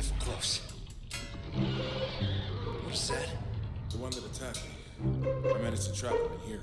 rifle close. What is that? The one that attacked me. I managed to trap him in here.